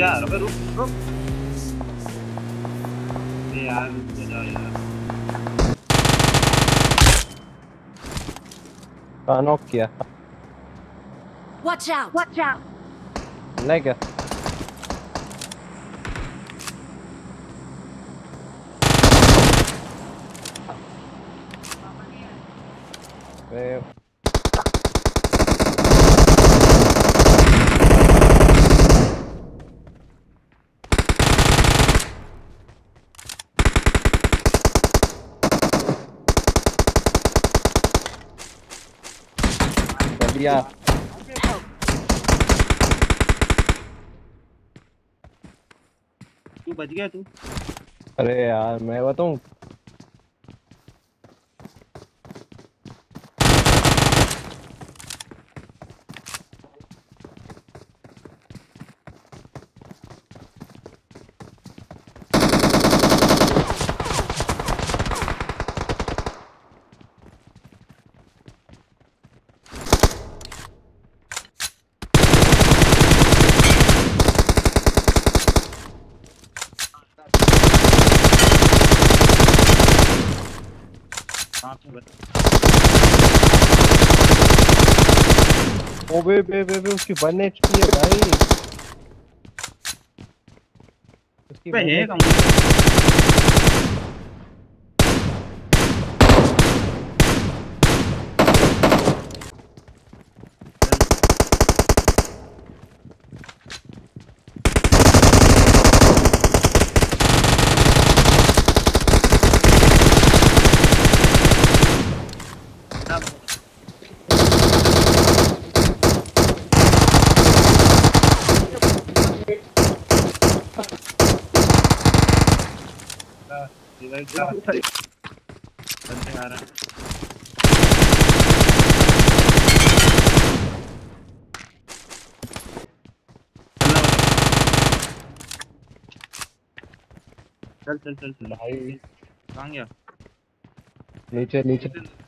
Chiaro, però... E anche, dai. Eh. Ah, Panocchia. Watch out! Watch out! Lega. Yeah. बढ़िया तू बच गया तू? अरे यार मैं बताऊँ? ओ बे बे बे बे उसकी वन एचपी है भाई। उसकी बे 1 है कम है चल चल चल चल। भाई। कहाँ गया? नीचे नीचे नीचे।